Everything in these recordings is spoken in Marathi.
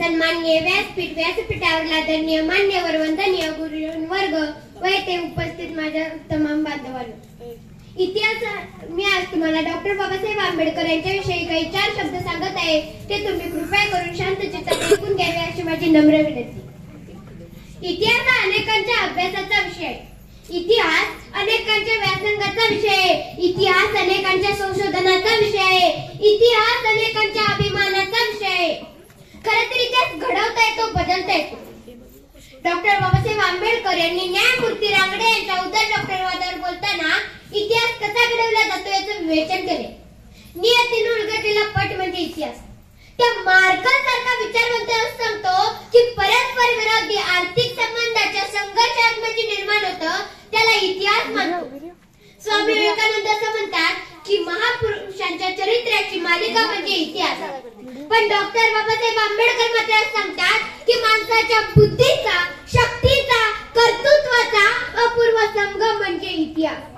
सन्माननीय व्यासपीठ व्यासपीठावर आदरणीय मान्यवर वंदनीय गुरुवर्ग व येथे उपस्थित माझ्या तमाम बांधवांनो. इतिहास मी आज तुम्हाला डॉक्टर बाबासाहेब आंबेडकर यांच्याविषयी काही चार शब्द सांगत आहे. ते तुम्ही कृपया करून शांत चित्तात ऐकून घ्यावे अशी माझी नम्र विनंती. इतिहास हा अनेकांच्या अभ्यासाचा विषय आहे. इतिहास अनेकांच्या व्यासंगाचा विषय आहे. इतिहास अनेकांच्या संशोधनाचा विषय आहे. इतिहास अनेकांच्या अभिमानाचा विषय आहे. खरं तर इतिहास घडवता येतो बदलता येतो डॉक्टर बाबासाहेब आंबेडकर यांनी न्यायमूर्ती रांगडे यांच्या डॉक्टर डॉक्टरवादावर बोलताना इतिहास कसा घडवला जातो याचं विवेचन केले. नियतीनं उलगडलेला पट म्हणजे इतिहास. त्या मार्कल सारखा विचारवंत असं सांगतो की परस्पर विरोधी आर्थिक संबंधाच्या संघर्षात्मक म्हणजे निर्माण होतं त्याला इतिहास मानतो. स्वामी विवेकानंद असं म्हणतात की महापुरुषांच्या चरित्राची मालिका म्हणजे इतिहास. पण डॉक्टर बाबासाहेब आंबेडकर मात्र सांगतात की माणसाच्या बुद्धीचा शक्तीचा कर्तृत्वाचा अपूर्व संगम म्हणजे इतिहास.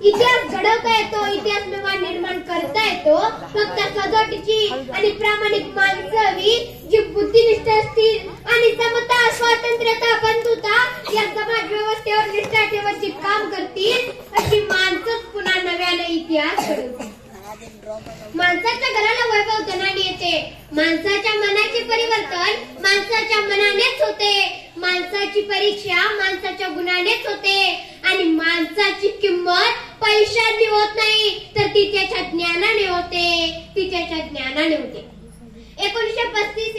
इतिहास घडवता येतो इतिहास निर्माण निर्माण करता येतो. फक्त सजोटीची आणि प्रामाणिक माणसं हवी जी बुद्धिनिष्ठ असतील आणि समता स्वातंत्र्यता बंधुता या समाज व्यवस्थेवर निष्ठा ठेवत काम करतील अशी माणसंच पुन्हा नव्याने इतिहास माणसाच्या घराला वैभव धनाने येते. माणसाच्या मनाचे परिवर्तन माणसाच्या मनानेच होते. माणसाची परीक्षा माणसाच्या गुणानेच होते. आणि माणसाची किंमत पैशांनी होत नाही तर ती त्याच्या ज्ञानाने होते. ती त्याच्या ज्ञानाने होते. एकोणीशे पस्तीस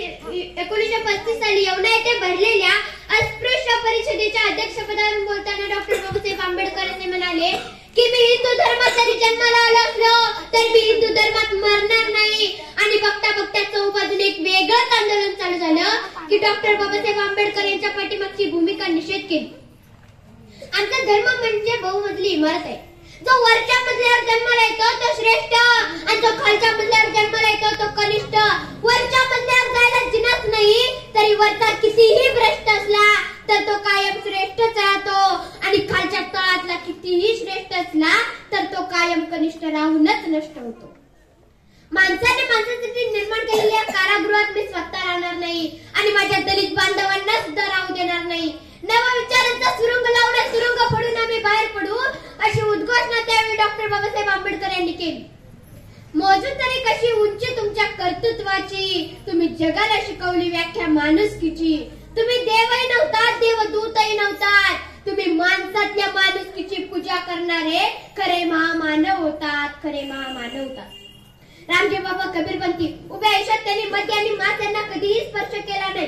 एकोणीशे पस्तीस साली येवला येथे भरलेल्या अस्पृश्य परिषदेच्या अध्यक्षपदावरून बोलताना डॉक्टर बाबासाहेब आंबेडकर असे म्हणाले की मी हिंदू जन्माला आलो असलो तर मी हिंदू धर्मात मरणार नाही. आणि बघता बघता चौबाजून एक वेगळंच आंदोलन चालू झालं की डॉक्टर बाबासाहेब आंबेडकर यांच्या पाठीमागची भूमिका निषेध केली. आमचा धर्म म्हणजे बहुमजली इमारत आहे. जो वरच्या मजल्यावर जन्माला येतो तो श्रेष्ठ. आणि जो खालच्या मजल्यावर जन्माला येतो तो कनिष्ठ. वरच्या मजल्यावर जायला जिनाच नाही तरी वरचा कितीही भ्रष्ट असला तर तो कायम श्रेष्ठच राहतो. आणि खालच्या तळातला कितीही श्रेष्ठ असला तर तो कायम कनिष्ठ राहूनच नष्ट होतो. माणसाने माणसासाठी निर्माण केलेल्या कारागृहात मी स्वतः राहणार नाही आणि माझ्या दलित बांधवांना सुद्धा राहू देणार नाही. नवा विचारांचा सुरुंग लावून सुरुंग पडून आम्ही बाहेर पडू अशी उद्घोषणा त्यावेळी डॉक्टर बाबासाहेब आंबेडकर यांनी केली. मोजून तरी कशी उंची तुमच्या कर्तृत्वाची तुम्ही जगाला शिकवली व्याख्या माणुसकीची. तुम्ही देवही नव्हतात देवदूतही नव्हतात. तुम्ही माणसातल्या माणुसकीची पूजा करणारे खरे महामानव होतात खरे महामानव होतात. रामजी बाबा कबीरपंथी उभ्या आयुष्यात त्यांनी मध्य आणि मास यांना कधीही स्पर्श केला नाही.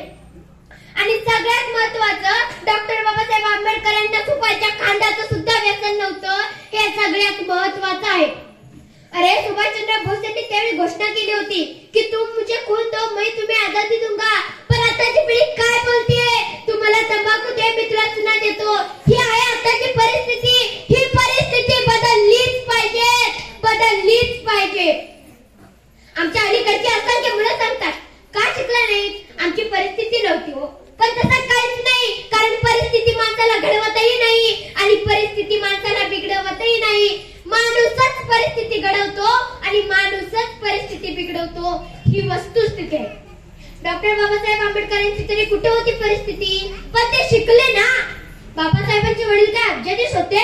आणि सगळ्यात महत्वाचं डॉक्टर बाबासाहेब आंबेडकर यांच्या सुपाच्या खांद्याचं सुद्धा व्यसन नव्हतं हे सगळ्यात महत्वाचं आहे. अरे सुभाषचंद्र बोस यांनी त्यावेळी घोषणा केली होती की तू मुझे खून दो मैं तुम्हें आजादी दूंगा. आमच्या अलीकडची असंख्य मुलं सांगतात. का शिकला नाही आमची परिस्थिती नव्हती हो. पण तसं काहीच नाही कारण परिस्थिती माणसाला घडवतही नाही आणि परिस्थिती माणसाला बिघडवतही नाही. माणूसच परिस्थिती घडवतो आणि माणूसच परिस्थिती बिघडवतो. ही वस्तुस्थिती आहे. डॉक्टर बाबासाहेब आंबेडकर यांची तरी कुठे होती परिस्थिती? पण ते शिकले ना. बाबासाहेबांचे वडील काय अब्जाधीश होते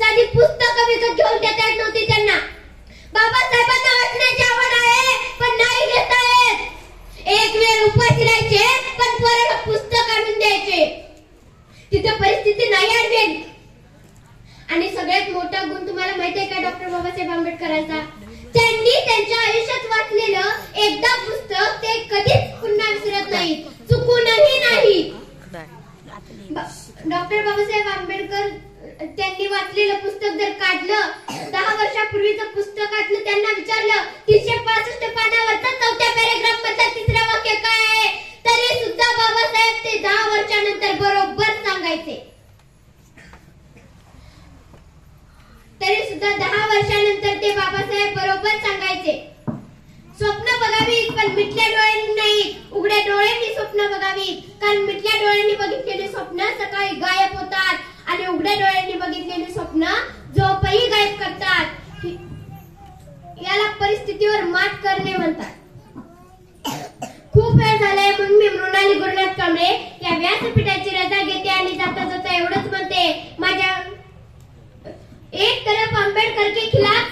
साधी पुस्तकं विकत घेऊन देता येत नव्हती त्यांना बाबासाहेबांना वाचण्याची आवड आहे पण नाही घेता येत एक वेळ उपाशी राहायचे पण परत पुस्तक आणून द्यायचे तिथे परिस्थिती नाही आणेल आणि सगळ्यात मोठा गुण तुम्हाला माहिती आहे का? डॉक्टर बाबासाहेब आंबेडकरांचा? त्यांनी त्यांच्या आयुष्यात वाचलेलं एकदा पुस्तक ते कधीच पुन्हा विसरत नाही. चुकूनही नाही. डॉक्टर बाबासाहेब आंबेडकर त्यांनी वाचलेलं पुस्तक जर काढलं दहा वर्षापूर्वीचं पुस्तकातलं त्यांना विचारलं तीनशे पासष्ट पानावरचा चौथ्या पॅरेग्राफ मधला तिसरा वाक्य काय आहे? तरी सुद्धा बाबासाहेब ते दहा वर्षानंतर बरोबर सांगायचे तरी सुद्धा दहा वर्षानंतर ते बाबासाहेब बरोबर सांगायचे. स्वप्न बघावी पण मिटल्या डोळ्यांनी नाही. उघड्या डोळ्यांनी स्वप्न बघावी कारण मिटल्या डोळ्यांनी बघितलेले स्वप्न सकाळी गायब होतात आणि उघड्या डोळ्यांनी बघितलेले स्वप्न झोपही गायब करतात. याला परिस्थितीवर मात करणे म्हणतात. खूप वेळ झालाय म्हणून मी मृणाली गुरुनाथ कांबळे या व्यासपीठाची रजा घेते आणि जाता जाता एवढंच म्हणते. माझ्या एक तरफ अंबेडकर के खिलाफ